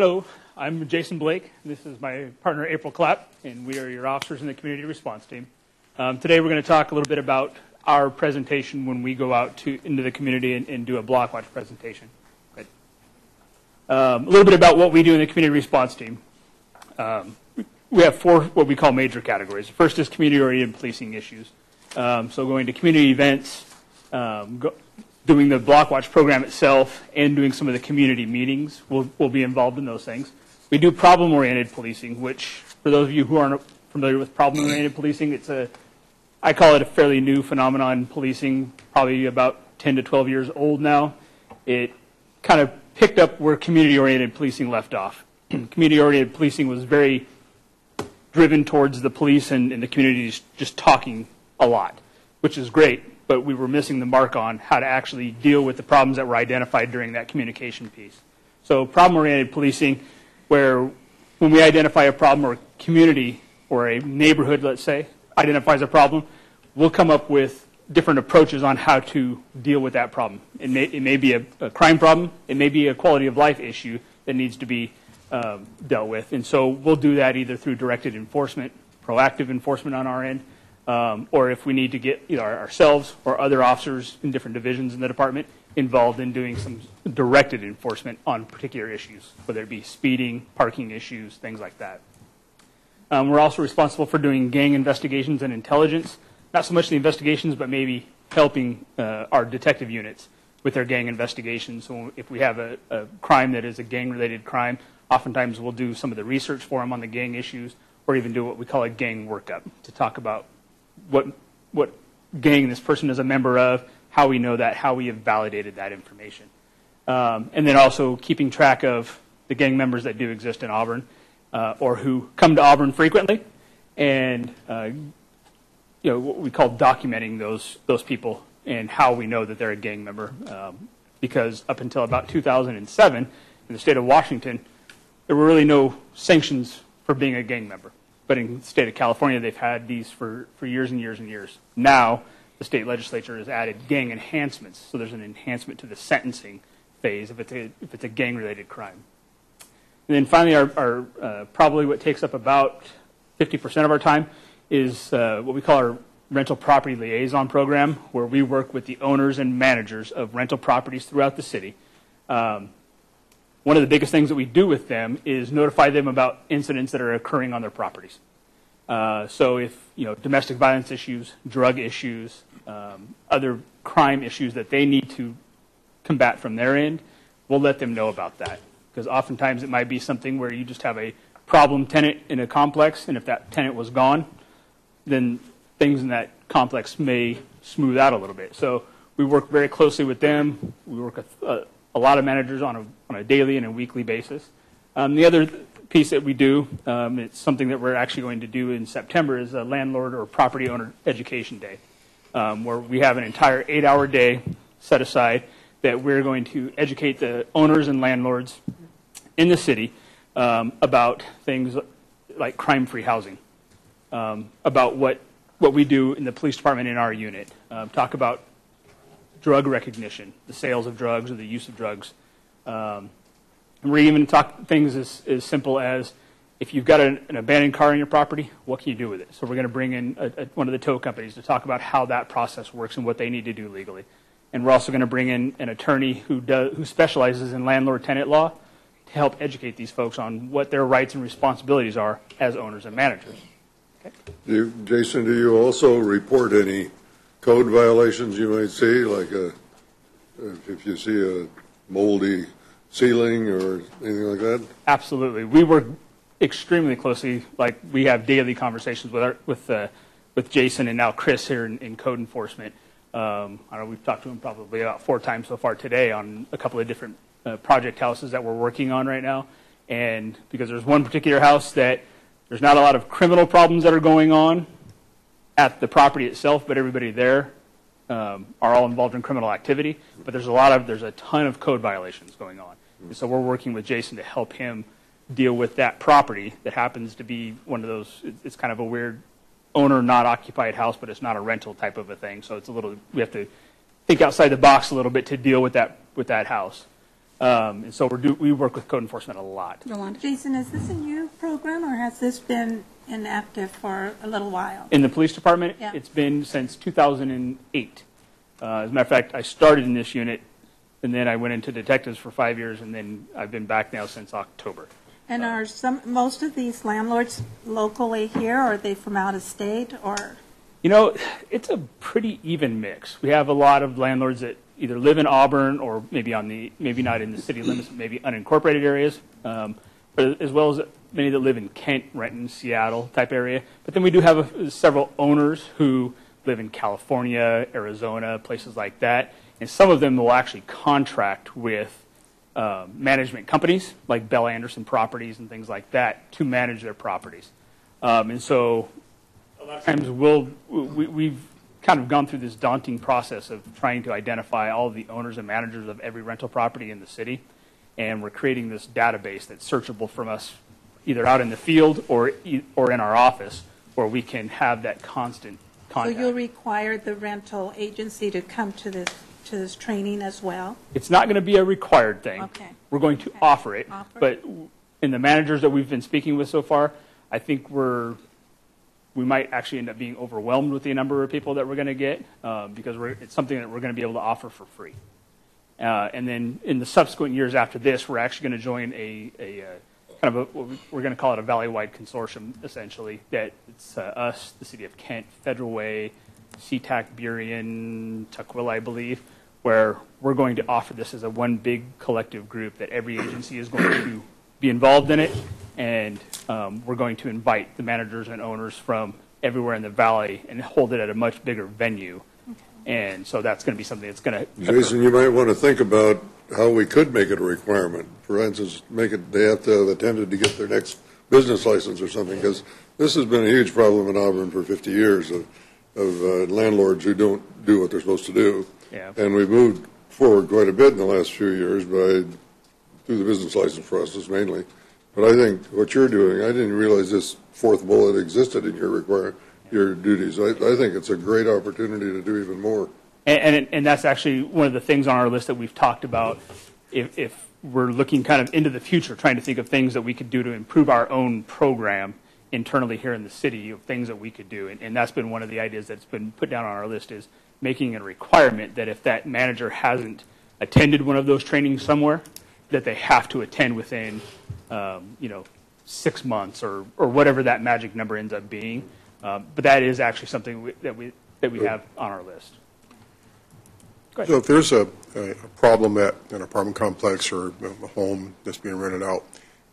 Hello, I'm Jason Blake. This is my partner April Clapp, and we are your officers in the community response team. Um, today we're going to talk a little bit about our presentation when we go out to into the community and, and do a block watch presentation. Um, a little bit about what we do in the community response team. Um, we have four what we call major categories. The first is community-oriented policing issues. Um, so going to community events, um, go, doing the block watch program itself, and doing some of the community meetings. We'll, we'll be involved in those things. We do problem-oriented policing, which for those of you who aren't familiar with problem-oriented policing, it's a I call it a fairly new phenomenon in policing, probably about 10 to 12 years old now. It kind of picked up where community-oriented policing left off. community-oriented policing was very driven towards the police and, and the communities just talking a lot, which is great, but we were missing the mark on how to actually deal with the problems that were identified during that communication piece. So problem-oriented policing, where when we identify a problem or a community or a neighborhood, let's say, identifies a problem, we'll come up with different approaches on how to deal with that problem. It may, it may be a, a crime problem, it may be a quality of life issue that needs to be um, dealt with. And so we'll do that either through directed enforcement, proactive enforcement on our end, um, or if we need to get either ourselves or other officers in different divisions in the department involved in doing some directed enforcement on particular issues, whether it be speeding, parking issues, things like that. Um, we're also responsible for doing gang investigations and intelligence. Not so much the investigations, but maybe helping uh, our detective units with their gang investigations. So if we have a, a crime that is a gang-related crime, oftentimes we'll do some of the research for them on the gang issues, or even do what we call a gang workup to talk about what what gang this person is a member of, how we know that, how we have validated that information, um, and then also keeping track of the gang members that do exist in Auburn uh, or who come to Auburn frequently, and uh, you know what we call documenting those those people and how we know that they're a gang member. Um, because up until about 2007, in the state of Washington, there were really no sanctions for being a gang member. But in the state of California, they've had these for, for years and years and years. Now, the state legislature has added gang enhancements, so there's an enhancement to the sentencing phase if it's a, if it's a gang-related crime. And then finally, our, our uh, probably what takes up about 50% of our time is uh, what we call our rental property liaison program, where we work with the owners and managers of rental properties throughout the city. Um, one of the biggest things that we do with them is notify them about incidents that are occurring on their properties. Uh, so if you know domestic violence issues, drug issues, um, other crime issues that they need to combat from their end, we'll let them know about that because oftentimes it might be something where you just have a problem tenant in a complex, and if that tenant was gone, then things in that complex may smooth out a little bit. So we work very closely with them. We work with uh, a lot of managers on a, on a daily and a weekly basis. Um, the other piece that we do, um, it's something that we're actually going to do in September, is a landlord or property owner education day, um, where we have an entire eight-hour day set aside that we're going to educate the owners and landlords in the city um, about things like crime-free housing, um, about what, what we do in the police department in our unit, um, talk about drug recognition, the sales of drugs or the use of drugs. Um, we're even talk things as, as simple as if you've got an, an, abandoned car on your property, what can you do with it? So we're going to bring in a, a, one of the tow companies to talk about how that process works and what they need to do legally. And we're also going to bring in an attorney who, who specializes in landlord-tenant law to help educate these folks on what their rights and responsibilities are as owners and managers. Okay. Do, Jason, do you also report any code violations you might see, like a, if you see a moldy ceiling or anything like that? Absolutely. We work extremely closely. Like we have daily conversations with our, with uh, with Jason and now Chris here in, in code enforcement. Um, I don't know. We've talked to him probably about four times so far today on a couple of different uh, project houses that we're working on right now. And because there's one particular house that there's not a lot of criminal problems that are going on at the property itself, but everybody there um, are all involved in criminal activity. But there's a lot of, there's a ton of code violations going on. And so we're working with Jason to help him deal with that property that happens to be one of those, it's kind of a weird owner not occupied house, but it's not a rental type of a thing. So it's a little, we have to think outside the box a little bit to deal with that, with that house. Um, and so we're do, we work with code enforcement a lot. Yolanda. Jason, is this a new program, or has this been inactive for a little while? In the police department, Yeah. it's been since 2008. Uh, as a matter of fact, I started in this unit, and then I went into detectives for five years, and then I've been back now since October. And are some, most of these landlords locally here, or are they from out of state, or? You know, it's a pretty even mix. We have a lot of landlords that either live in Auburn or maybe on the maybe not in the city limits, maybe unincorporated areas, um, but as well as many that live in Kent, Renton, Seattle type area. But then we do have a, several owners who live in California, Arizona, places like that, and some of them will actually contract with uh, management companies like Bell Anderson Properties and things like that to manage their properties. Um, and so a lot of times we'll, we, we've kind of gone through this daunting process of trying to identify all the owners and managers of every rental property in the city. And we're creating this database that's searchable from us either out in the field or, or in our office where we can have that constant contact. So you'll require the rental agency to come to this, to this training as well? It's not going to be a required thing. Okay. We're going to Okay. offer it. Offer. But in the managers that we've been speaking with so far, I think we're, we might actually end up being overwhelmed with the number of people that we're going to get uh, because we're, it's something that we're going to be able to offer for free. Uh, and then in the subsequent years after this, we're actually going to join a, a uh, kind of a, what we- we're going to call it a valley-wide consortium, essentially, that it's uh, us, the city of Kent, Federal Way, SeaTac, Burien, Tukwila, I believe, where we're going to offer this as a one big collective group that every agency is going to be involved in it, and um, we're going to invite the managers and owners from everywhere in the valley and hold it at a much bigger venue. And so that's going to be something that's going to Jason, you might want to think about how we could make it a requirement. For instance, make it, they have to have attended to get their next business license or something, because this has been a huge problem in Auburn for 50 years of, of uh, landlords who don't do what they're supposed to do. Yeah. And we've moved forward quite a bit in the last few years by, through the business license process mainly. But I think what you're doing, I didn't realize this fourth bullet existed in your require, your duties. I, I think it's a great opportunity to do even more. And, and, and that's actually one of the things on our list that we've talked about. If, if we're looking kind of into the future, trying to think of things that we could do to improve our own program internally here in the city, of things that we could do. And, and that's been one of the ideas that's been put down on our list is making a requirement that if that manager hasn't attended one of those trainings somewhere, that they have to attend within, um, you know, six months or, or whatever that magic number ends up being. Um, but that is actually something we, that we that we have on our list. So if there's a, a problem at an apartment complex or a home that's being rented out,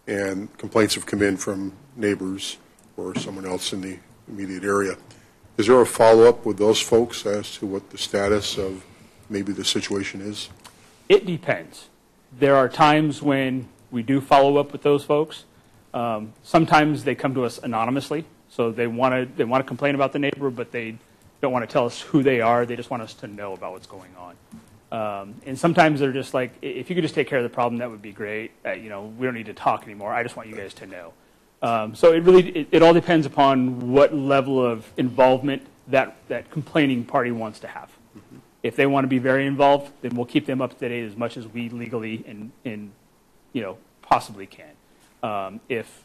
and complaints have come in from neighbors or someone else in the immediate area, is there a follow-up with those folks as to what the status of maybe the situation is? It depends. There are times when we do follow up with those folks. Um, sometimes they come to us anonymously, so they want to they want to complain about the neighbor, but they don't want to tell us who they are. They just want us to know about what's going on. Um, and sometimes they're just like, if you could just take care of the problem, that would be great. Uh, you know, we don't need to talk anymore. I just want you guys to know. Um, so it really it, it all depends upon what level of involvement that that complaining party wants to have. If they want to be very involved, then we'll keep them up to date as much as we legally and, and you know, possibly can. Um, if,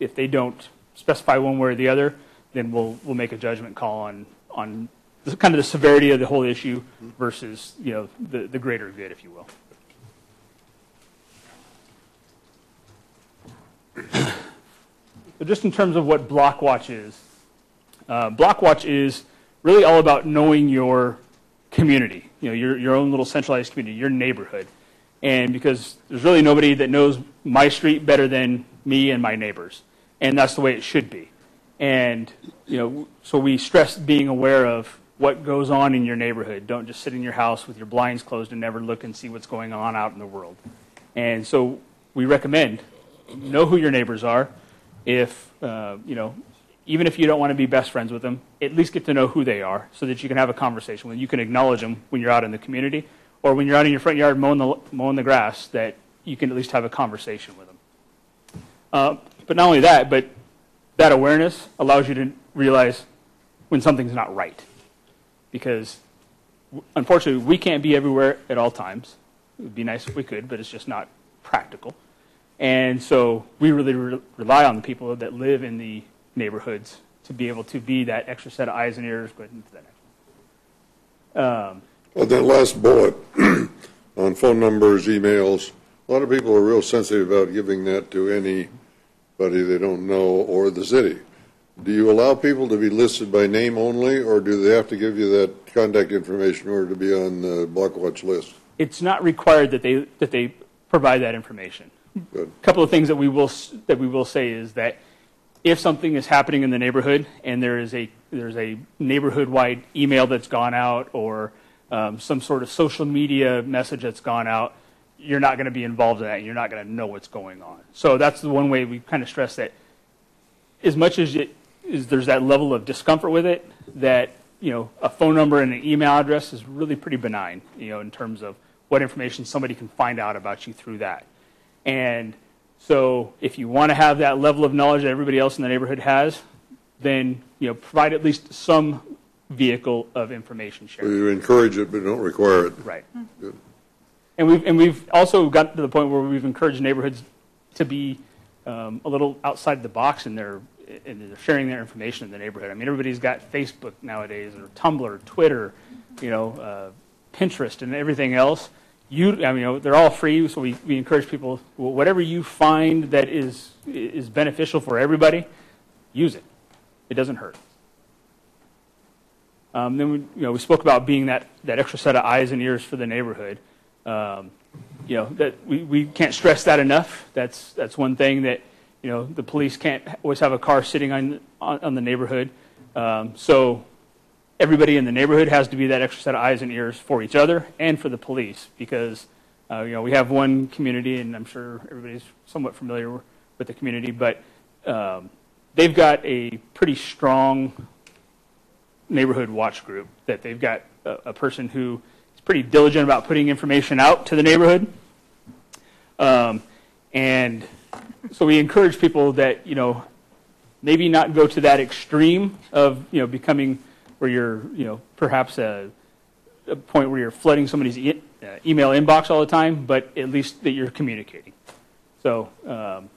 if they don't specify one way or the other, then we'll, we'll make a judgment call on, on the, kind of the severity of the whole issue versus, you know, the, the greater good, if you will. Just in terms of what Blockwatch is, uh, Blockwatch is really all about knowing your community, you know, your, your own little centralized community, your neighborhood. And because there's really nobody that knows my street better than me and my neighbors. And that's the way it should be. And, you know, so we stress being aware of what goes on in your neighborhood. Don't just sit in your house with your blinds closed and never look and see what's going on out in the world. And so we recommend know who your neighbors are. If, uh, you know, even if you don't want to be best friends with them, at least get to know who they are so that you can have a conversation with them. You can acknowledge them when you're out in the community or when you're out in your front yard mowing the, mowing the grass, that you can at least have a conversation with them. Uh, but not only that, but that awareness allows you to realize when something's not right. Because unfortunately, we can't be everywhere at all times. It would be nice if we could, but it's just not practical. And so we really re- rely on the people that live in the neighborhoods to be able to be that extra set of eyes and ears. Go ahead into that next. Um, On that last bullet, on phone numbers, emails, a lot of people are real sensitive about giving that to anybody they don't know or the city. Do you allow people to be listed by name only, or do they have to give you that contact information in order to be on the block watch list? it's not required that they that they provide that information. A couple of things that we will that we will say is that if something is happening in the neighborhood and there is a there's a neighborhood wide email that's gone out or um, some sort of social media message that's gone out, you're not going to be involved in that. and You're not going to know what's going on. So that's the one way we kind of stress that. As much as it is, there's that level of discomfort with it. That you know, a phone number and an email address is really pretty benign. You know, in terms of what information somebody can find out about you through that. And so if you want to have that level of knowledge that everybody else in the neighborhood has, then, you know, provide at least some vehicle of information sharing. you encourage it, but don't require it. Right. Good. And we've, and we've also gotten to the point where we've encouraged neighborhoods to be um, a little outside the box in their, in their sharing their information in the neighborhood. I mean, everybody's got Facebook nowadays, or Tumblr, Twitter, you know, uh, Pinterest, and everything else. You, I mean, they're all free, so we, we encourage people, whatever you find that is, is beneficial for everybody, use it. It doesn't hurt. Um, then we, you know, we spoke about being that, that extra set of eyes and ears for the neighborhood. Um, you know, that we, we can't stress that enough. That's, that's one thing that, you know, the police can't always have a car sitting on, on, on the neighborhood. Um, so everybody in the neighborhood has to be that extra set of eyes and ears for each other and for the police because, uh, you know, we have one community and I'm sure everybody's somewhat familiar with the community, but um, they've got a pretty strong neighborhood watch group that they've got a, a person who is pretty diligent about putting information out to the neighborhood. Um, and so we encourage people that, you know, maybe not go to that extreme of, you know, becoming where you're, you know, perhaps a, a point where you're flooding somebody's e- uh, email inbox all the time, but at least that you're communicating. So, um,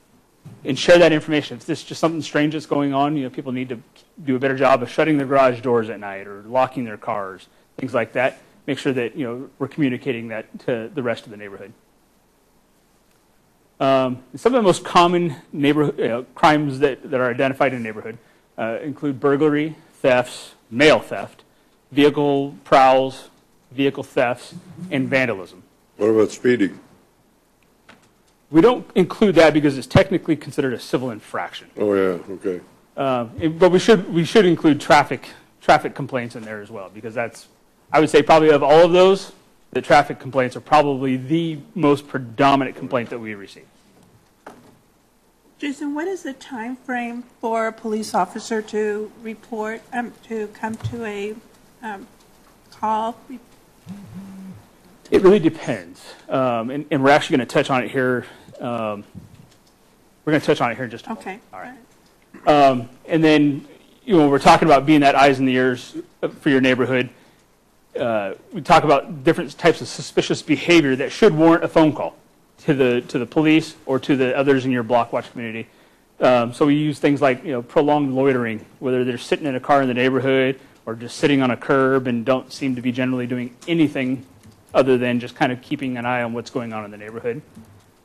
and share that information. If there's just something strange that's going on, you know, people need to do a better job of shutting their garage doors at night or locking their cars, things like that. Make sure that, you know, we're communicating that to the rest of the neighborhood. Um, some of the most common neighborhood uh, crimes that, that are identified in a neighborhood uh, include burglary, thefts, mail theft, vehicle prowls, vehicle thefts, and vandalism. What about speeding? We don't include that because it's technically considered a civil infraction. Oh, yeah, okay. Um, it- But we should, we should include traffic, traffic complaints in there as well, because that's, I would say probably of all of those, the traffic complaints are probably the most predominant complaint that we receive. Jason, what is the time frame for a police officer to report, um, to come to a, um, call? It really depends. Um, And, and we're actually going to touch on it here, um, we're going to touch on it here in just a moment. Okay. All right. Um, and then, you know, when we're talking about being that eyes and the ears for your neighborhood, uh, we talk about different types of suspicious behavior that should warrant a phone call to the to the police or to the others in your block watch community. Um, so we use things like you know prolonged loitering, whether they're sitting in a car in the neighborhood or just sitting on a curb and don't seem to be generally doing anything other than just kind of keeping an eye on what's going on in the neighborhood.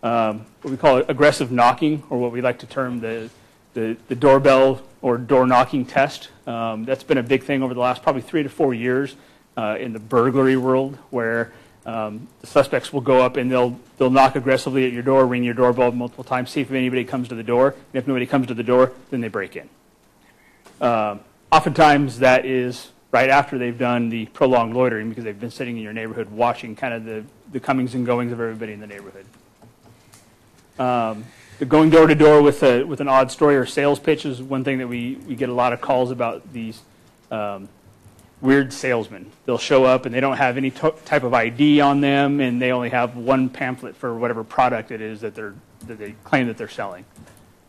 Um, what we call aggressive knocking, or what we like to term the the, the doorbell or door knocking test. Um, that's been a big thing over the last probably three to four years uh, in the burglary world, where um, the suspects will go up and they'll they'll knock aggressively at your door, ring your doorbell multiple times, see if anybody comes to the door. And if nobody comes to the door, then they break in. Um, oftentimes, that is right after they've done the prolonged loitering because they've been sitting in your neighborhood watching kind of the, the comings and goings of everybody in the neighborhood. Um, the going door to door with a with an odd story or sales pitch is one thing that we, we get a lot of calls about these um, weird salesmen. They'll show up and they don't have any type of ID on them, and they only have one pamphlet for whatever product it is that they're that they claim that they're selling.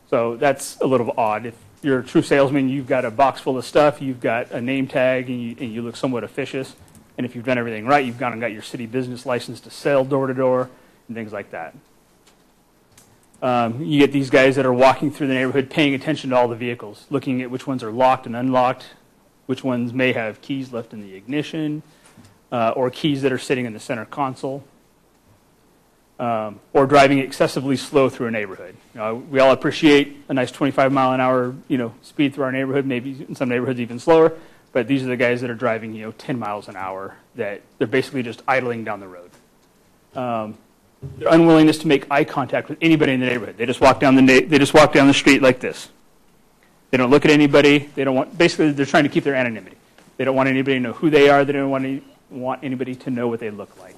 So that's a little odd. If you're a true salesman, you've got a box full of stuff, you've got a name tag, and you, and you look somewhat officious. And if you've done everything right, you've gone and got your city business license to sell door to door and things like that. Um, you get these guys that are walking through the neighborhood, paying attention to all the vehicles, looking at which ones are locked and unlocked, which ones may have keys left in the ignition, uh, or keys that are sitting in the center console, um, or driving excessively slow through a neighborhood. You know, we all appreciate a nice 25 mile an hour, you know, speed through our neighborhood. Maybe in some neighborhoods even slower. But these are the guys that are driving, you know, 10 miles an hour. That they're basically just idling down the road. Um, their unwillingness to make eye contact with anybody in the neighborhood. They just walk down the they just walk down the street like this. They don't look at anybody. They don't want. Basically, they're trying to keep their anonymity. They don't want anybody to know who they are. They don't want any, want anybody to know what they look like.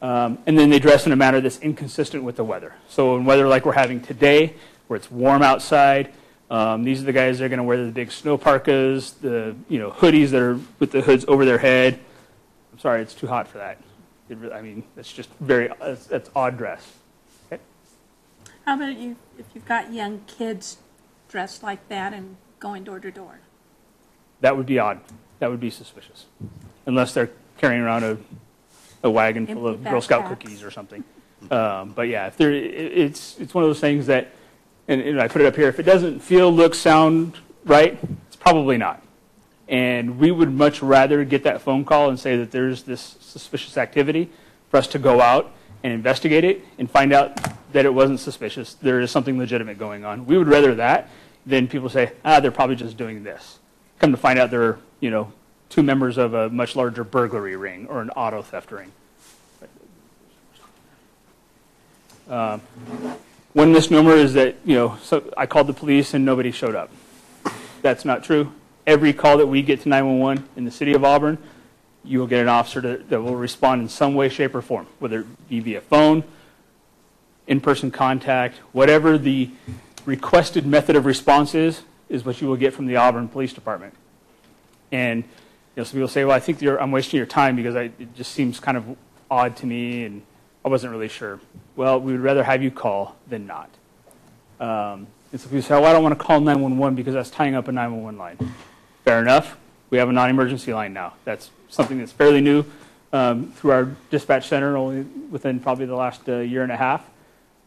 Um, and then they dress in a manner that's inconsistent with the weather. So in weather like we're having today, where it's warm outside, um, these are the guys that are going to wear the big snow parkas, the you know hoodies that are with the hoods over their head. I'm sorry, it's too hot for that. It I mean, it's just very that's odd dress. Okay? How about you, if you've got young kids dressed like that and going door to door? That would be odd. That would be suspicious, unless they're carrying around a, a wagon full of Empty Girl Scout backpacks. cookies or something. Um, but yeah, if they're, it, it's it's one of those things that, and, and I put it up here. If it doesn't feel, look, sound right, it's probably not. And we would much rather get that phone call and say that there's this suspicious activity for us to go out and investigate it and find out that it wasn't suspicious. There is something legitimate going on. We would rather that than people say, ah, they're probably just doing this. Come to find out they're, you know, two members of a much larger burglary ring or an auto theft ring. Um, one misnomer is that, you know, so I called the police and nobody showed up. That's not true. Every call that we get to 911 in the city of Auburn, you will get an officer to, that will respond in some way, shape, or form, whether it be via phone, in-person contact, whatever the requested method of response is, is what you will get from the Auburn Police Department. And you know, some people say, "Well, I think you're, I'm wasting your time because I, it just seems kind of odd to me, and I wasn't really sure." Well, we would rather have you call than not. Um, and so people say, "Well, I don't want to call 911 because that's tying up a 911 line." Fair enough. We have a non-emergency line now. That's something that's fairly new um, through our dispatch center, only within probably the last uh, year and a half.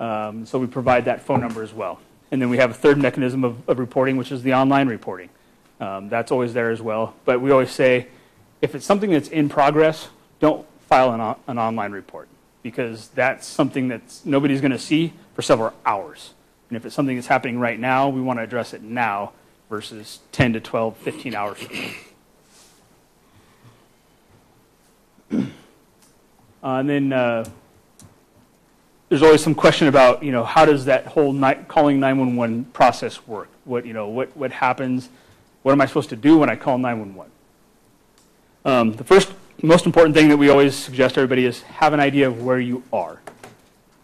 Um, so we provide that phone number as well. And then we have a third mechanism of, of reporting, which is the online reporting. Um, that's always there as well. But we always say, if it's something that's in progress, don't file an, an online report because that's something that nobody's going to see for several hours. And if it's something that's happening right now, we want to address it now versus 10 to 12, 15 hours. Uh, and then uh, there's always some question about, you know, how does that whole calling 911 process work? What, you know, what, what happens? What am I supposed to do when I call 911? Um, the first, most important thing that we always suggest everybody is have an idea of where you are.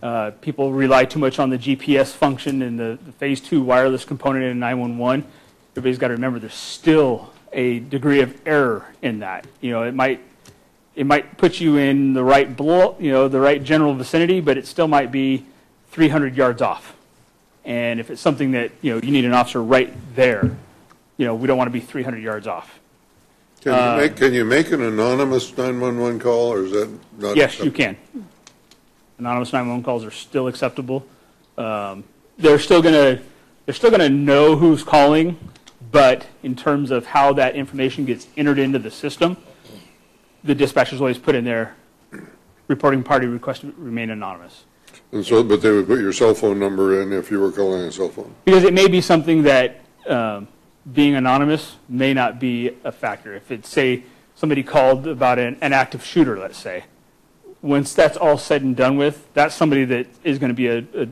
Uh, people rely too much on the GPS function and the, the phase two wireless component in 911. Everybody's got to remember there's still a degree of error in that. You know, it might it might put you in the right blow, you know, the right general vicinity, but it still might be 300 yards off. And if it's something that you know you need an officer right there, you know, we don't want to be 300 yards off. Can Uh, you make, can you make an anonymous 911 call, or is that not? Yes, you can. Anonymous 911 calls are still acceptable. Um, they're still going to they're still going to know who's calling, but in terms of how that information gets entered into the system, the dispatchers always put in there reporting party request to remain anonymous. And so, but they would put your cell phone number in if you were calling a cell phone. Because it may be something that um, being anonymous may not be a factor. If it's, say, somebody called about an, an active shooter, let's say, once that's all said and done with, that's somebody that is going to be a, a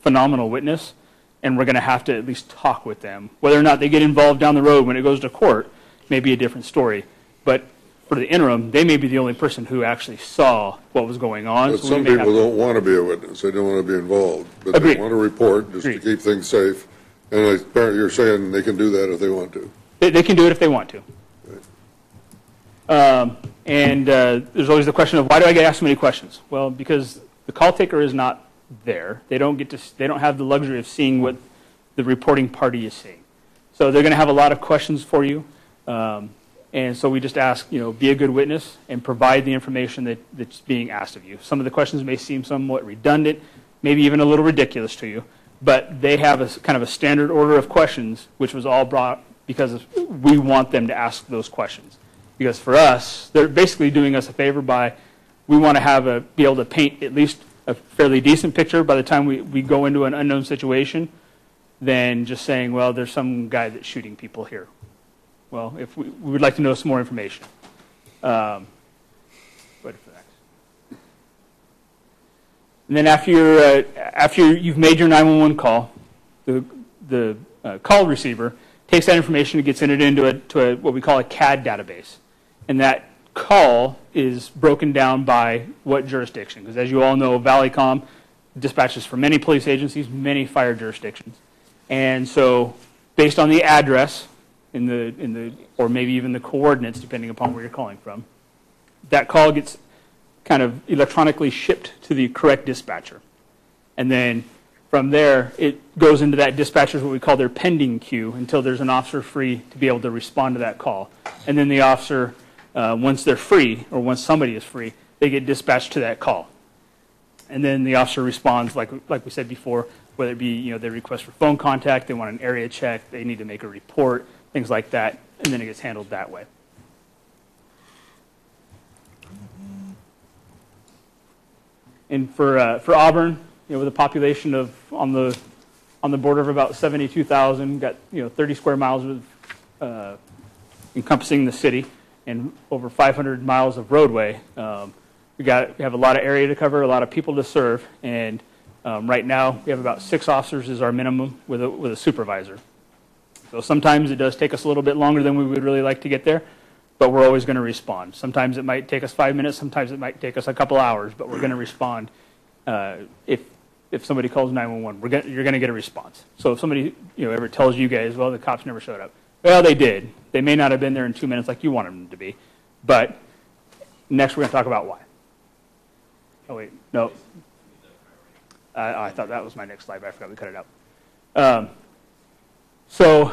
phenomenal witness, and we're going to have to at least talk with them. Whether or not they get involved down the road when it goes to court may be a different story. But for the interim, they may be the only person who actually saw what was going on. But so we some may people don't want to be a witness, they don't want to be involved, but they Agreed. want to report just to Agreed. keep things safe. And apparently you're saying they can do that if they want to. They, they can do it if they want to. Um, and uh, there's always the question of why do I get asked so many questions? Well, because the call taker is not there. They don't get to. s- They don't have the luxury of seeing what the reporting party is seeing. So they're going to have a lot of questions for you. Um, And so we just ask, you know, be a good witness and provide the information that, that's being asked of you. Some of the questions may seem somewhat redundant, maybe even a little ridiculous to you, but they have a kind of a standard order of questions, which was all brought because we want them to ask those questions. Because for us, they're basically doing us a favor by, we want to have a, be able to paint at least a fairly decent picture by the time we, we go into an unknown situation than just saying, well, there's some guy that's shooting people here. Well, if we, we would like to know some more information. Um, Wait for next. And then after you're, uh, after you've made your 911 call, the, the uh, call receiver takes that information and gets entered into a, to a, what we call a CAD database. And that call is broken down by what jurisdiction. Because as you all know, Valleycom dispatches for many police agencies, many fire jurisdictions. And so based on the address in the, in the, or maybe even the coordinates, depending upon where you're calling from, that call gets kind of electronically shipped to the correct dispatcher. And then from there, it goes into that dispatcher's what we call their pending queue until there's an officer free to be able to respond to that call. And then the officer, uh, once they're free, or once somebody is free, they get dispatched to that call. And then the officer responds, like, like we said before, whether it be, you know, they request for phone contact, they want an area check, they need to make a report, things like that, and then it gets handled that way. And for, uh, for Auburn, you know, with a population of, on the, on the border of about 72,000, got, you know, 30 square miles of, uh, encompassing the city and over 500 miles of roadway. Um, we got, we have a lot of area to cover, a lot of people to serve, and um, right now, we have about six officers is our minimum with a, with a supervisor. So sometimes it does take us a little bit longer than we would really like to get there, but we're always going to respond. Sometimes it might take us five minutes, sometimes it might take us a couple hours, but we're going to respond. Uh, if if somebody calls 911, we're gonna, you're going to get a response. So if somebody you know ever tells you guys, well, the cops never showed up, well, they did. They may not have been there in two minutes like you wanted them to be, but next we're going to talk about why. Oh wait, no. I I thought that was my next slide, but I forgot we cut it out. Um, so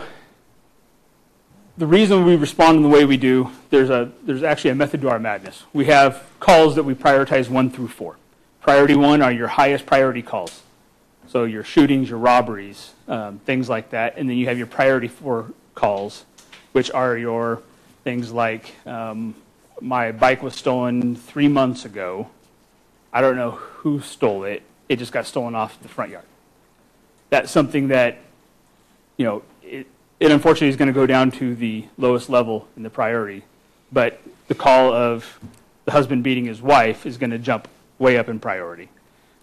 the reason we respond in the way we do, there's a there's actually a method to our madness. We have calls that we prioritize one through four. Priority one are your highest priority calls, so your shootings, your robberies, um, things like that, and then you have your priority four calls, which are your things like um, my bike was stolen three months ago. I don't know who stole it. It just got stolen off the front yard. That's something that you know, it, it unfortunately is going to go down to the lowest level in the priority. But the call of the husband beating his wife is going to jump way up in priority.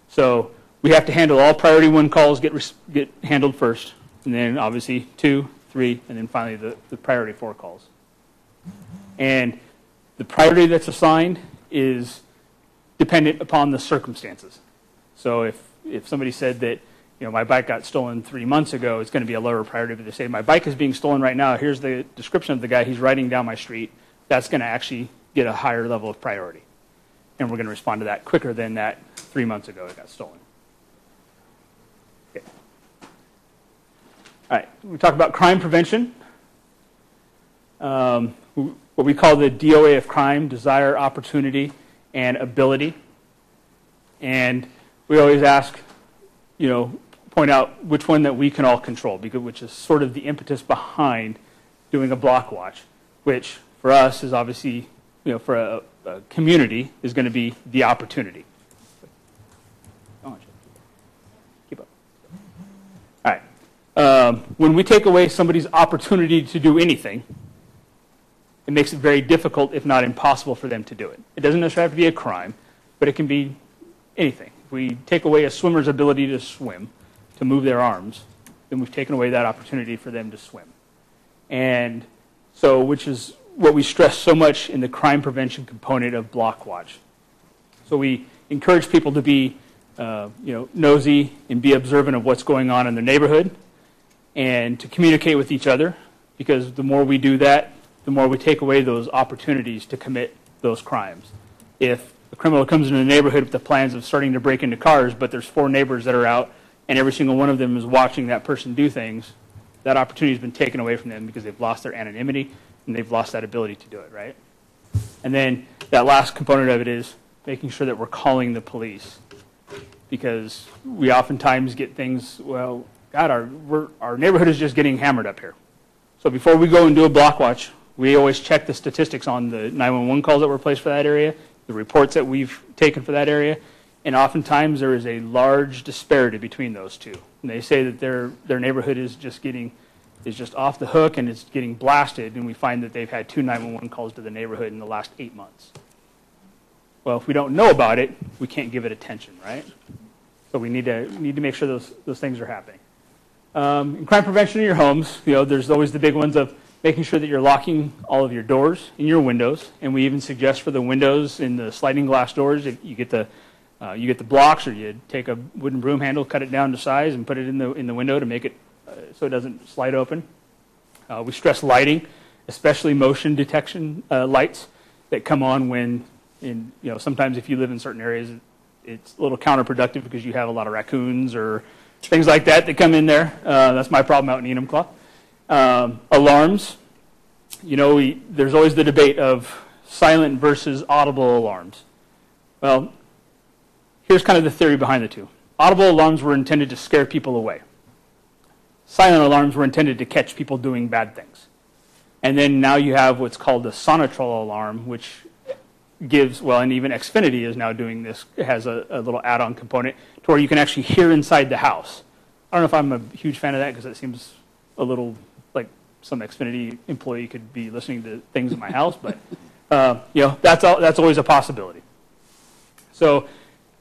So we have to handle all priority one calls get, get handled first, and then obviously two, three, and then finally the, the priority four calls. And the priority that's assigned is dependent upon the circumstances. So if, if somebody said that, you know, my bike got stolen three months ago, it's going to be a lower priority. If they say, my bike is being stolen right now, here's the description of the guy, he's riding down my street, that's going to actually get a higher level of priority. And we're going to respond to that quicker than that three months ago it got stolen. All right, we talk about crime prevention. Um, what we call the DOA of crime, desire, opportunity, and ability. And we always ask, you know, point out which one that we can all control, because which is sort of the impetus behind doing a block watch, which for us is obviously, you know, for a, a community is going to be the opportunity. Keep up. All right. Um, when we take away somebody's opportunity to do anything, it makes it very difficult, if not impossible, for them to do it. It doesn't necessarily have to be a crime, but it can be anything. If we take away a swimmer's ability to swim, to move their arms, then we've taken away that opportunity for them to swim. And so, which is what we stress so much in the crime prevention component of Block Watch. So we encourage people to be, uh, you know, nosy and be observant of what's going on in their neighborhood, and to communicate with each other, because the more we do that, the more we take away those opportunities to commit those crimes. If a criminal comes into the neighborhood with the plans of starting to break into cars, but there's four neighbors that are out, and every single one of them is watching that person do things, that opportunity has been taken away from them because they've lost their anonymity and they've lost that ability to do it, right? And then that last component of it is making sure that we're calling the police because we oftentimes get things, well, God, our, our neighborhood is just getting hammered up here. So before we go and do a block watch, we always check the statistics on the 911 calls that were placed for that area, the reports that we've taken for that area, and oftentimes there is a large disparity between those two. And they say that their, their neighborhood is just getting, is just off the hook and it's getting blasted, and we find that they've had two 911 calls to the neighborhood in the last eight months. Well, if we don't know about it, we can't give it attention, right? So we need to, need to make sure those, those things are happening. Um, in crime prevention in your homes, you know, there's always the big ones of making sure that you're locking all of your doors and your windows. And we even suggest for the windows in the sliding glass doors, if you get the, uh, you get the blocks or you take a wooden broom handle, cut it down to size and put it in the, in the window to make it uh, so it doesn't slide open. Uh, we stress lighting, especially motion detection uh, lights that come on when, in, you know, sometimes if you live in certain areas, it's a little counterproductive because you have a lot of raccoons or things like that that come in there. Uh, that's my problem out in Enumclaw. Um, alarms, you know, we, there's always the debate of silent versus audible alarms. Well, here's kind of the theory behind the two. Audible alarms were intended to scare people away. Silent alarms were intended to catch people doing bad things. And then now you have what's called the Sonitrol alarm, which gives, well, and even Xfinity is now doing this, it has a, a little add-on component to where you can actually hear inside the house. I don't know if I'm a huge fan of that because it seems a little like some Xfinity employee could be listening to things in my house, but uh, you know that's all, that's always a possibility. So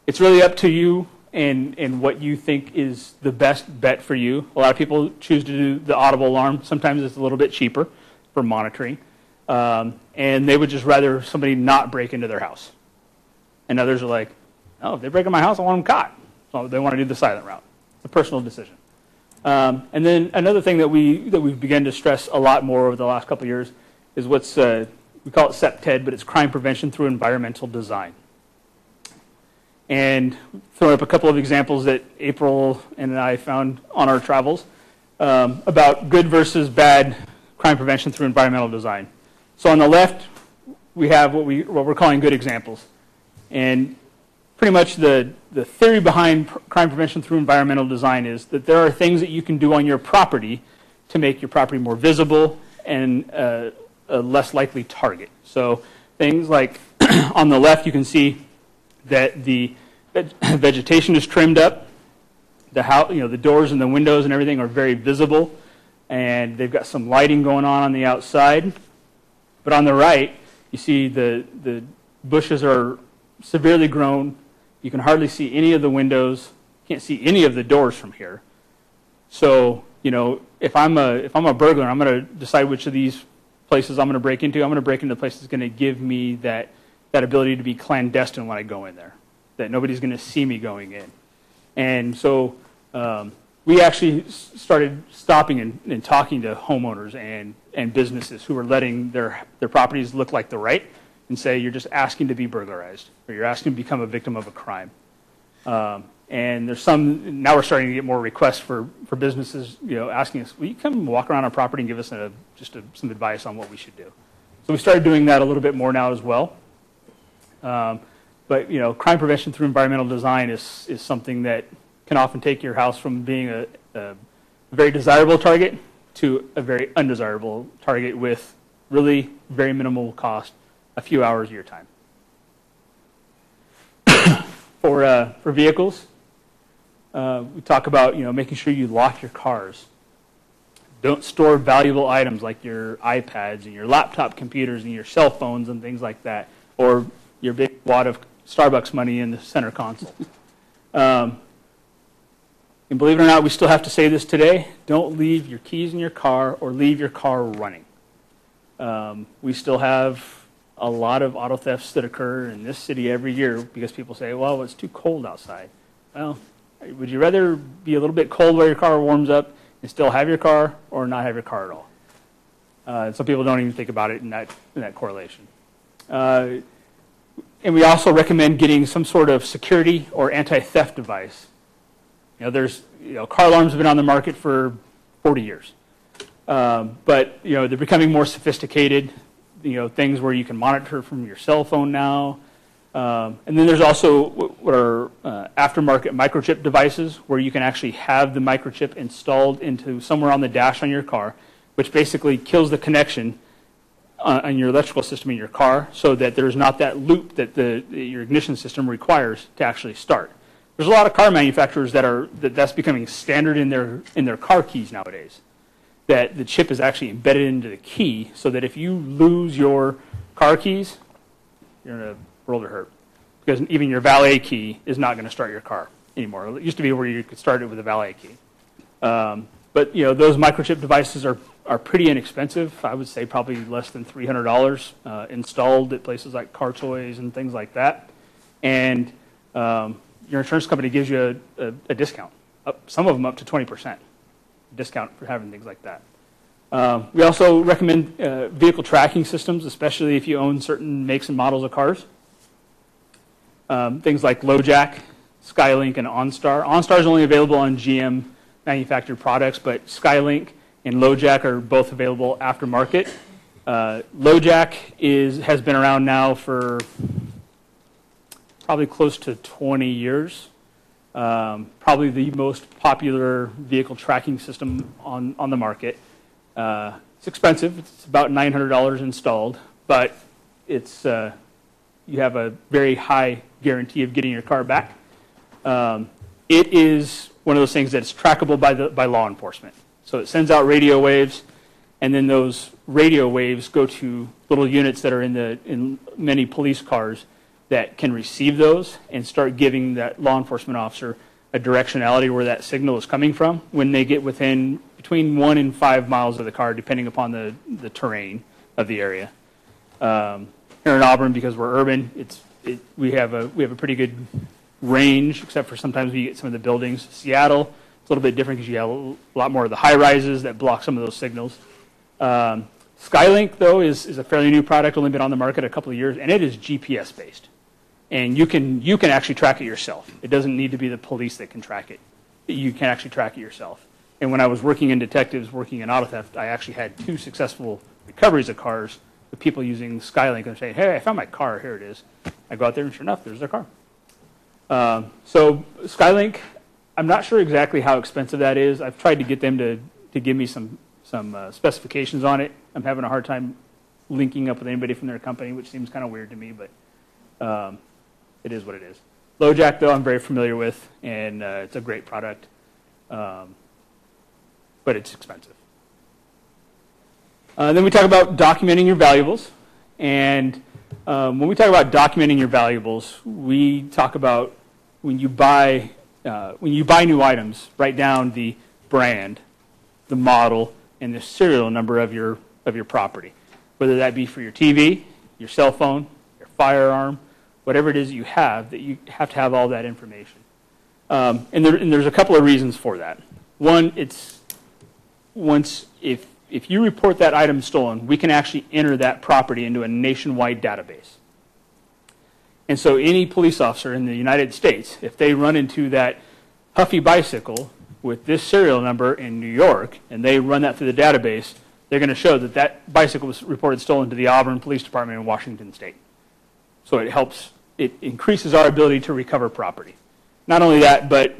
it's really up to you and and what you think is the best bet for you. A lot of people choose to do the audible alarm. Sometimes it's a little bit cheaper for monitoring, um, and they would just rather somebody not break into their house. And others are like, oh, if they break in my house, I want them caught. So they want to do the silent route. It's a personal decision. Um, and then another thing that we that we've begun to stress a lot more over the last couple years is what's uh, we call it CPTED, but it's crime prevention through environmental design. And throwing up a couple of examples that April and I found on our travels um, about good versus bad crime prevention through environmental design. So on the left, we have what we what we're calling good examples, and pretty much the, the theory behind pr- crime prevention through environmental design is that there are things that you can do on your property to make your property more visible and uh, a less likely target. So things like on the left, you can see that the vegetation is trimmed up. The house, you know, the doors and the windows and everything are very visible, and they've got some lighting going on on the outside. But on the right, you see the the bushes are severely grown. You can hardly see any of the windows. Can't see any of the doors from here. So, you know, if I'm a if I'm a burglar, I'm going to decide which of these places I'm going to break into. I'm going to break into the place that's going to give me that that ability to be clandestine when I go in there. That nobody's going to see me going in. And so um, we actually started stopping and, and talking to homeowners and, and businesses who were letting their, their properties look like the right and say, you're just asking to be burglarized or you're asking to become a victim of a crime. Um, and there's some, now we're starting to get more requests for, for businesses, you know, asking us, will you come walk around our property and give us a, just a, some advice on what we should do? So we started doing that a little bit more now as well. Um, but, you know, crime prevention through environmental design is, is something that can often take your house from being a, a very desirable target to a very undesirable target with really very minimal cost, a few hours of your time. for, uh, for vehicles, uh, we talk about, you know, making sure you lock your cars. Don't store valuable items like your iPads and your laptop computers and your cell phones and things like that, or your big wad of Starbucks money in the center console. Um, and believe it or not, we still have to say this today. Don't leave your keys in your car or leave your car running. Um, we still have a lot of auto thefts that occur in this city every year because people say, well, it's too cold outside. Well, would you rather be a little bit cold where your car warms up and still have your car or not have your car at all? Uh, some people don't even think about it in that, in that correlation. Uh, and we also recommend getting some sort of security or anti-theft device. You know, there's, you know, car alarms have been on the market for 40 years. Um, but you know they're becoming more sophisticated. You know things where you can monitor from your cell phone now. Um, and then there's also what are uh, aftermarket microchip devices where you can actually have the microchip installed into somewhere on the dash on your car, which basically kills the connection on, on your electrical system in your car so that there's not that loop that the, your ignition system requires to actually start. There's a lot of car manufacturers that are that that's becoming standard in their in their car keys nowadays. That the chip is actually embedded into the key so that if you lose your car keys, you're in a world of hurt. Because even your valet key is not going to start your car anymore. It used to be where you could start it with a valet key. Um, but you know those microchip devices are are pretty inexpensive. I would say probably less than three hundred dollars uh, installed at places like Car Toys and things like that. And um, your insurance company gives you a, a, a discount. Up, some of them up to twenty percent discount for having things like that. Um, we also recommend uh, vehicle tracking systems, especially if you own certain makes and models of cars. Um, things like LoJack, Skylink, and OnStar. OnStar is only available on GM manufactured products, but Skylink and LoJack are both available aftermarket. Uh, LoJack is has been around now for probably close to 20 years. Um, probably the most popular vehicle tracking system on, on the market. Uh, it's expensive. It's about $900 installed, but it's uh, you have a very high guarantee of getting your car back. Um, it is one of those things that's trackable by the by law enforcement. So it sends out radio waves, and then those radio waves go to little units that are in the in many police cars that can receive those and start giving that law enforcement officer a directionality where that signal is coming from when they get within between one and five miles of the car, depending upon the, the terrain of the area. Um, here in Auburn, because we're urban, it's it, we have a we have a pretty good range, except for sometimes we get some of the buildings. Seattle, it's a little bit different because you have a lot more of the high rises that block some of those signals. Um, Skylink, though, is, is a fairly new product, only been on the market a couple of years, and it is GPS based. And you can, you can actually track it yourself. It doesn't need to be the police that can track it. You can actually track it yourself. And when I was working in detectives, working in auto theft, I actually had two successful recoveries of cars with people using Skylink and saying, hey, I found my car, here it is. I go out there and sure enough, there's their car. Um, so Skylink, I'm not sure exactly how expensive that is. I've tried to get them to, to give me some, some uh, specifications on it. I'm having a hard time linking up with anybody from their company, which seems kind of weird to me, but um, it is what it is. LoJack, though, I'm very familiar with, and uh, it's a great product, um, but it's expensive. Uh, then we talk about documenting your valuables, and um, when we talk about documenting your valuables, we talk about when you buy uh, when you buy new items, write down the brand, the model, and the serial number of your of your property, whether that be for your TV, your cell phone, your firearm, whatever it is that you have, that you have to have all that information. Um, and, there, and there's a couple of reasons for that. One, it's once if if you report that item stolen, we can actually enter that property into a nationwide database. And so any police officer in the United States, if they run into that Huffy bicycle with this serial number in New York and they run that through the database, they're going to show that that bicycle was reported stolen to the Auburn Police Department in Washington State. So it helps, it increases our ability to recover property. Not only that, but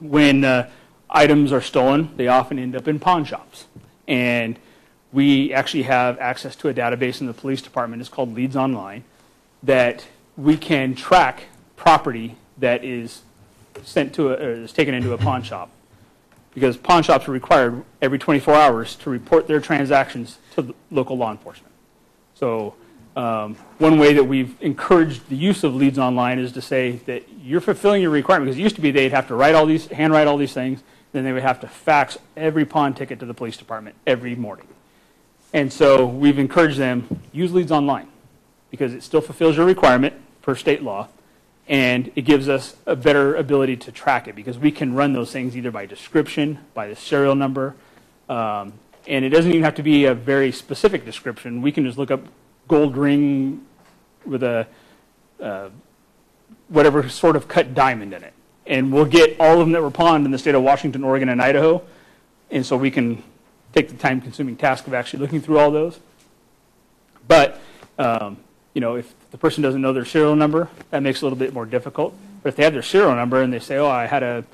when uh, items are stolen, they often end up in pawn shops. And we actually have access to a database in the police department. It's called LeadsOnline that we can track property that is sent to a, or is taken into a pawn shop because pawn shops are required every 24 hours to report their transactions to local law enforcement. So um, one way that we've encouraged the use of LeadsOnline is to say that you're fulfilling your requirement because it used to be they'd have to write all these, handwrite all these things, then they would have to fax every pawn ticket to the police department every morning. And so we've encouraged them use LeadsOnline because it still fulfills your requirement per state law, and it gives us a better ability to track it because we can run those things either by description, by the serial number, um, and it doesn't even have to be a very specific description. We can just look up gold ring with a uh, whatever sort of cut diamond in it, and we'll get all of them that were pawned in the state of Washington, Oregon, and Idaho, and so we can take the time-consuming task of actually looking through all those. But, um, you know, if the person doesn't know their serial number, that makes it a little bit more difficult. But if they have their serial number and they say, oh, I had a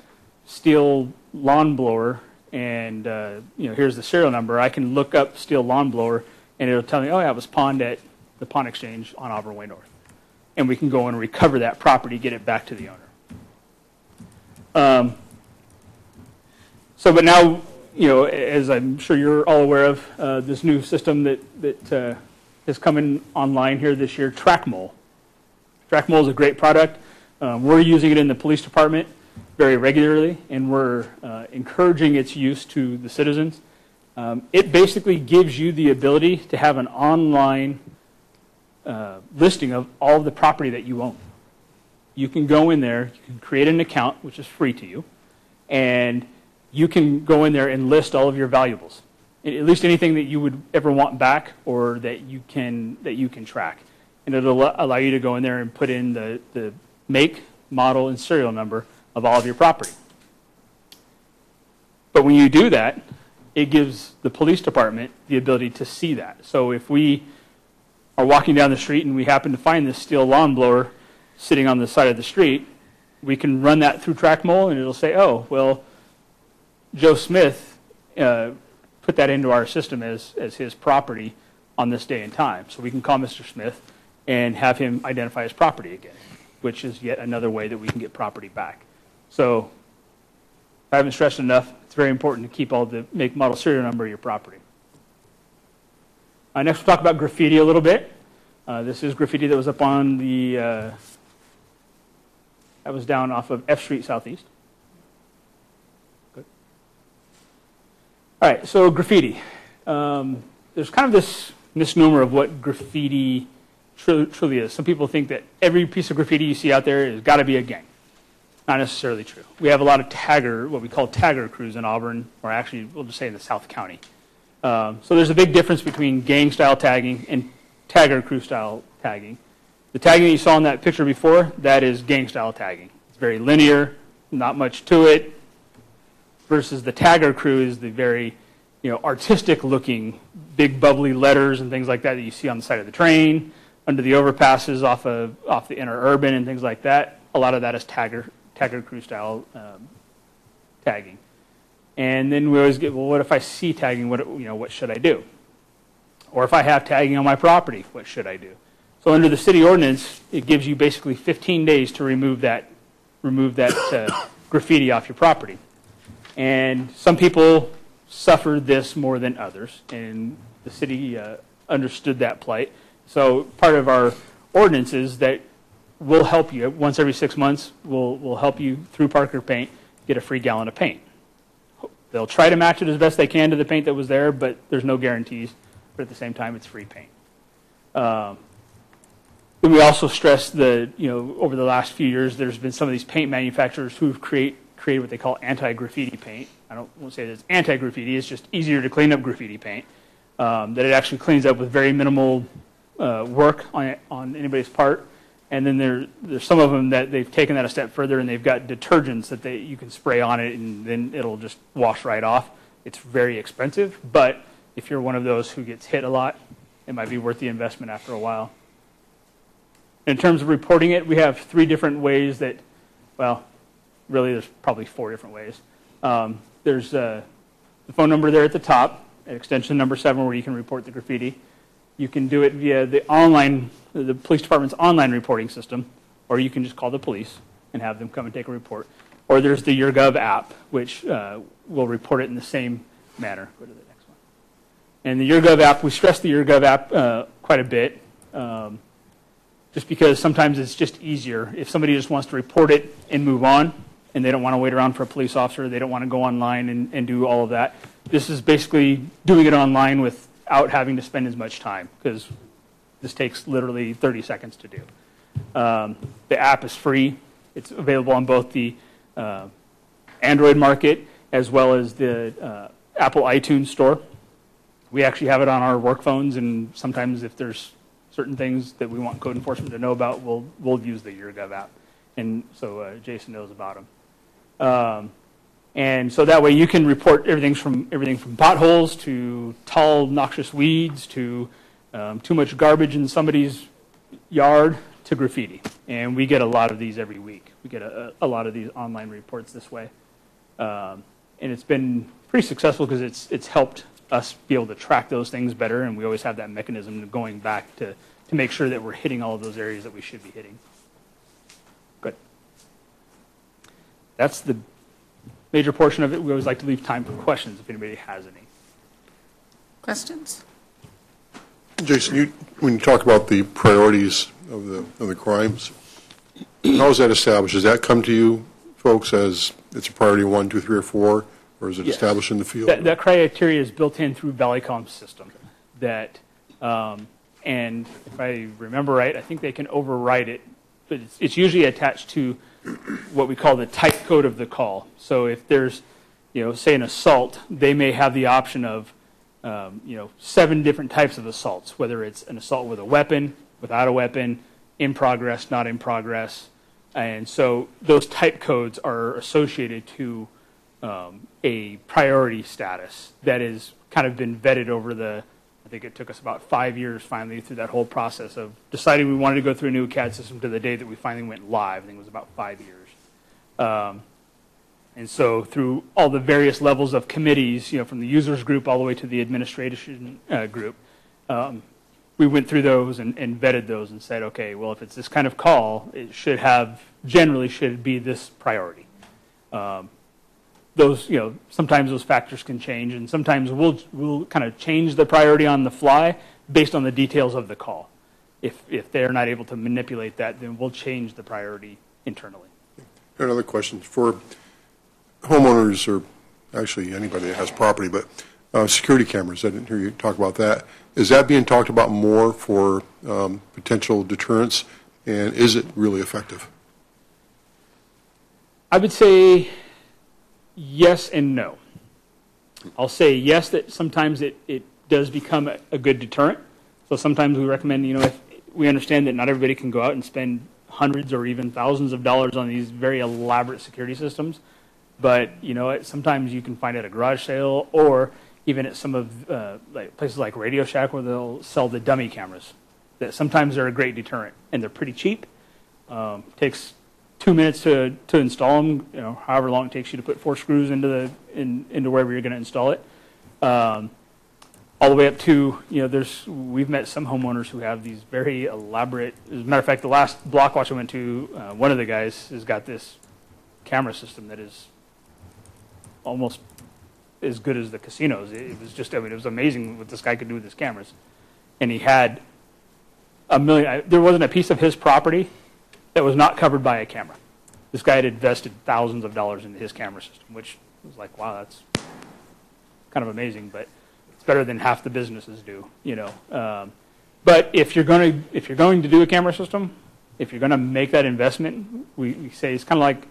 Stihl lawn blower and, uh, you know, here's the serial number, I can look up Stihl lawn blower and it'll tell me, oh, yeah, it was pawned at the pawn exchange on Auburn Way North. And we can go and recover that property, get it back to the owner. Um, so, but now, you know, as I'm sure you're all aware of, uh, this new system that, that uh, is coming online here this year, TrackMole. TrackMole is a great product. Um, we're using it in the police department very regularly, and we're uh, encouraging its use to the citizens. Um, it basically gives you the ability to have an online uh, listing of all of the property that you own. You can go in there, you can create an account, which is free to you, and you can go in there and list all of your valuables, at least anything that you would ever want back or that you can that you can track, and it'll allow you to go in there and put in the the make, model, and serial number of all of your property. But when you do that, it gives the police department the ability to see that. So if we are walking down the street and we happen to find this Stihl lawn blower sitting on the side of the street, we can run that through TrackMole and it'll say, oh, well, Joe Smith uh, put that into our system as, as his property on this day and time. So we can call Mr. Smith and have him identify his property again, which is yet another way that we can get property back. So I haven't stressed enough, it's very important to keep all the make, model, serial number of your property. Uh, next, we'll talk about graffiti a little bit. Uh, this is graffiti that was up on the, uh, that was down off of F Street Southeast. All right, so graffiti. Um, there's kind of this misnomer of what graffiti tru- truly is. Some people think that every piece of graffiti you see out there has got to be a gang. Not necessarily true. We have a lot of tagger, what we call tagger crews in Auburn, or actually, we'll just say in the South County. Um, so there's a big difference between gang style tagging and tagger crew style tagging. The tagging you saw in that picture before, that is gang style tagging. It's very linear, not much to it, versus the tagger crew is the very you know, artistic looking, big bubbly letters and things like that that you see on the side of the train, under the overpasses off of off the Interurban and things like that. A lot of that is tagger tagger crew style um, tagging. And then we always get, well, what if I see tagging? What you know, what should I do? Or if I have tagging on my property, what should I do? So under the city ordinance, it gives you basically 15 days to remove that remove that uh, graffiti off your property. And some people suffered this more than others, and the city uh, understood that plight. So part of our ordinance is that we'll help you once every six months. We'll we'll help you through Parker Paint get a free gallon of paint. They'll try to match it as best they can to the paint that was there, but there's no guarantees. But at the same time, it's free paint. Um, we also stress the, you know, over the last few years, there's been some of these paint manufacturers who've create, created what they call anti-graffiti paint. I don't want to say that it's anti-graffiti, it's just easier to clean up graffiti paint. Um, that it actually cleans up with very minimal uh, work on, on anybody's part. And then there, there's some of them that they've taken that a step further and they've got detergents that they, you can spray on it and then it'll just wash right off. It's very expensive, but if you're one of those who gets hit a lot, it might be worth the investment after a while. In terms of reporting it, we have three different ways that, well, really there's probably four different ways. Um, there's uh, the phone number there at the top, extension number seven, where you can report the graffiti. You can do it via the online, the police department's online reporting system, or you can just call the police and have them come and take a report. Or there's the YourGov app, which uh, will report it in the same manner. Go to the next one. And the YourGov app, we stress the YourGov app uh, quite a bit. Um, just because sometimes it's just easier. If somebody just wants to report it and move on, and they don't want to wait around for a police officer, they don't want to go online and, and do all of that. This is basically doing it online without having to spend as much time, because this takes literally 30 seconds to do. Um, the app is free. It's available on both the uh, Android market as well as the uh, Apple iTunes store. We actually have it on our work phones, and sometimes if there's certain things that we want code enforcement to know about, we'll, we'll use the YourGov app. And so uh, Jason knows about them. Um, And so that way you can report everything from, everything from potholes to tall noxious weeds to um, too much garbage in somebody's yard to graffiti. And we get a lot of these every week. We get a, a lot of these online reports this way. Um, and it's been pretty successful because it's, it's helped us be able to track those things better. And we always have that mechanism going back to, to make sure that we're hitting all of those areas that we should be hitting. That's the major portion of it. We always like to leave time for questions if anybody has any. Questions? Jason, you, when you talk about the priorities of the, of the crimes, how is that established? Does that come to you folks as it's a priority one, two, three, or four? Or is it Yes. established in the field? That, that criteria is built in through Valleycom's system. That, um, and if I remember right, I think they can override it, but it's, it's usually attached to what we call the type code of the call. So if there's, you know, say an assault, they may have the option of, um, you know, seven different types of assaults, whether it's an assault with a weapon, without a weapon, in progress, not in progress. And so those type codes are associated to um, a priority status that has kind of been vetted over the, think it took us about five years finally through that whole process of deciding we wanted to go through a new CAD system to the day that we finally went live. I think it was about five years. Um, and so through all the various levels of committees, you know, from the users group all the way to the administration uh, group, um, we went through those and, and vetted those and said, okay, well, if it's this kind of call, it should have, generally should be this priority. Um, those, you know, sometimes those factors can change and sometimes we'll, we'll kind of change the priority on the fly based on the details of the call. If, if they're not able to manipulate that, then we'll change the priority internally. Another question, for homeowners, or actually anybody that has property, but uh, security cameras, I didn't hear you talk about that. Is that being talked about more for um, potential deterrence, and is it really effective? I would say yes and no. I'll say yes that sometimes it, it does become a, a good deterrent. So sometimes we recommend, you know, if we understand that not everybody can go out and spend hundreds or even thousands of dollars on these very elaborate security systems. But, you know, sometimes you can find at a garage sale or even at some of, uh, like places like Radio Shack where they'll sell the dummy cameras. That sometimes they're a great deterrent and they're pretty cheap. Um, takes two minutes to, to install them, you know, however long it takes you to put four screws into the, in, into wherever you're going to install it. Um, all the way up to, you know, there's, we've met some homeowners who have these very elaborate, as a matter of fact, the last block watch I went to, uh, one of the guys has got this camera system that is almost as good as the casinos. It, it was just, I mean, it was amazing what this guy could do with his cameras. And he had a million, I- there wasn't a piece of his property that was not covered by a camera. This guy had invested thousands of dollars into his camera system, which was like, wow, that's kind of amazing, but it's better than half the businesses do, you know. Um, but if you're going to if you're going to do a camera system, if you're going to make that investment, we, we say it's kind of like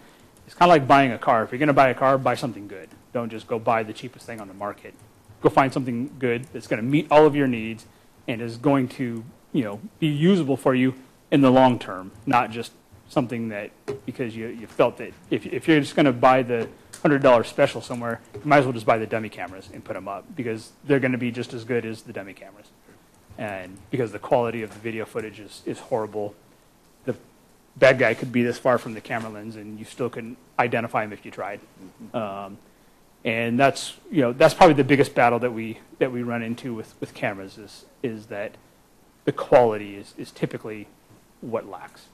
it's kind of like buying a car. If you're going to buy a car, buy something good. Don't just go buy the cheapest thing on the market. Go find something good that's going to meet all of your needs and is going to you know be usable for you in the long term, not just something that because you, you felt that if, if you're just going to buy the hundred dollar special somewhere, you might as well just buy the dummy cameras and put them up because they're going to be just as good as the dummy cameras, and because the quality of the video footage is, is horrible. The bad guy could be this far from the camera lens and you still couldn't identify him if you tried. Um, and that's you know that's probably the biggest battle that we that we run into with, with cameras is is that the quality is, is typically what lacks.